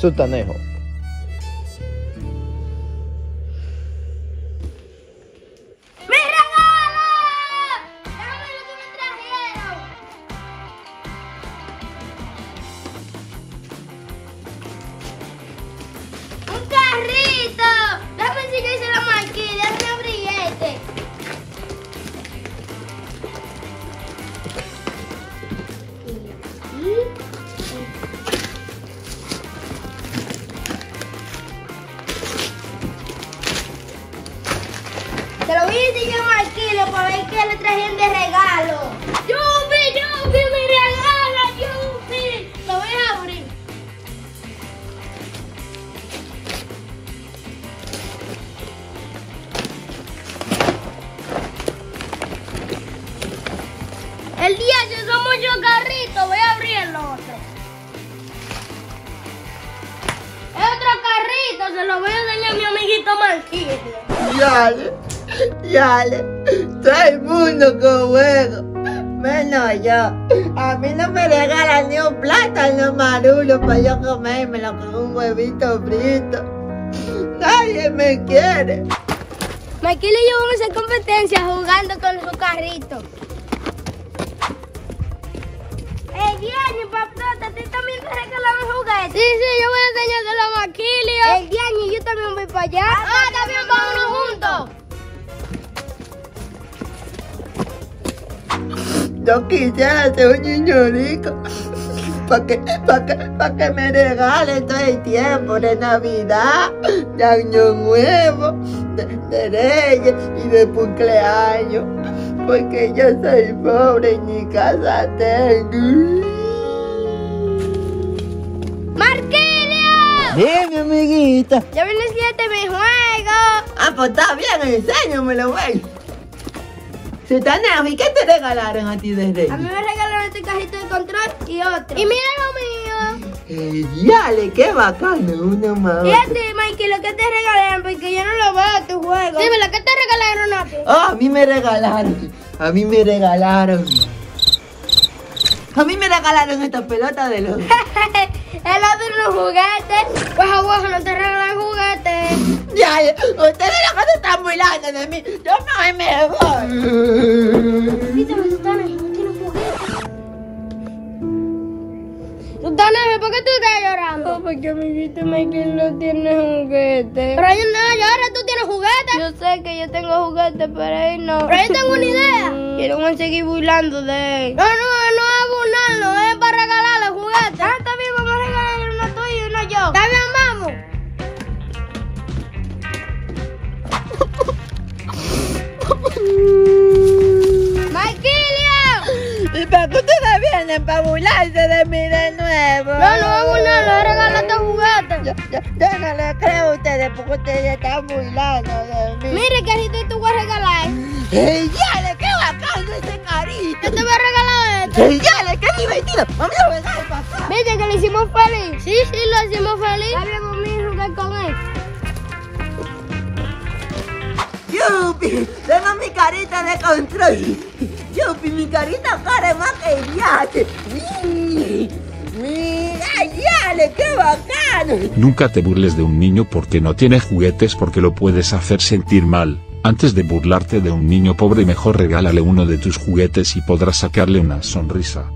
Sutanejo. ¡Mi para ver qué le trajeron de regalo. ¡Yupi, Yupi, mi regalo, Yupi! Lo voy a abrir. El día se son muchos carritos, voy a abrir el otro. Es otro carrito, se lo voy a enseñar a mi amiguito Marquillo. Yale, yale, todo el mundo con juego, menos yo. A mí no me regalan ni un plátano marulo para yo comérmelo con un huevito frito. Nadie me quiere. Michael y yo vamos a hacer competencia jugando con su carrito. ¡Eh, Diani, papá! ¿A ti también te regalaron juguetes? Sí, sí, yo voy a enseñárselo a Maquilio. ¡Eh, Diani, yo también voy para allá! ¡Ah, también Yo quisiera ser un niño rico. Para que, pa que, pa que me regalen todo el tiempo de Navidad, de Año Nuevo, de, de Reyes y de cumpleaños. Porque yo soy pobre y ni casa tengo. ¡Marquilio! Dime, amiguita. Ya viene el siguiente mi juego. Ah, pues está bien, enséñamelo, güey. Sutanejo, ¿y qué te regalaron a ti de A mí me regalaron este cajito de control y otro. Y mira lo mío. Eh, Yale, qué bacano, uno más. Y a ti, Mikey, lo que te regalaron, porque yo no lo veo tu juego. Dime, ¿lo que te regalaron a ti? Ah, a mí me regalaron. A mí me regalaron. A mí me regalaron esta pelota de los. El otro unos juguetes. Pues a vos no te regalan juguetes. Ya, ustedes lo que se están burlando de mí. Yo no me voy. Viste, Sultana, yo no tiene juguetes. Sultana, ¿por qué tú estás llorando? porque amiguito Michael no tiene juguetes. Pero yo no, y ahora tú tienes juguetes. Yo sé que yo tengo juguetes, pero él no. Pero yo tengo una idea. Quiero seguir burlando de él. No, no, burlarse de mí de nuevo? No, no burlarlo, es regalarte juguetes. Yo, yo, yo no le creo a ustedes porque ustedes están burlando de mí. Mire, carrito, y tú vas a regalar. ¡Ey, yale, qué bacano ese carito! Yo te voy a regalar esto. ¡Ey, yale, qué divertido! ¡Vamos a jugar, papá! ¿Viste que le hicimos feliz? Sí, sí, lo hicimos feliz. Vamos a jugar con él. ¡Yupi! ¡Tengo mi carita de control! Nunca te burles de un niño porque no tiene juguetes porque lo puedes hacer sentir mal. Antes de burlarte de un niño pobre mejor regálale uno de tus juguetes y podrás sacarle una sonrisa.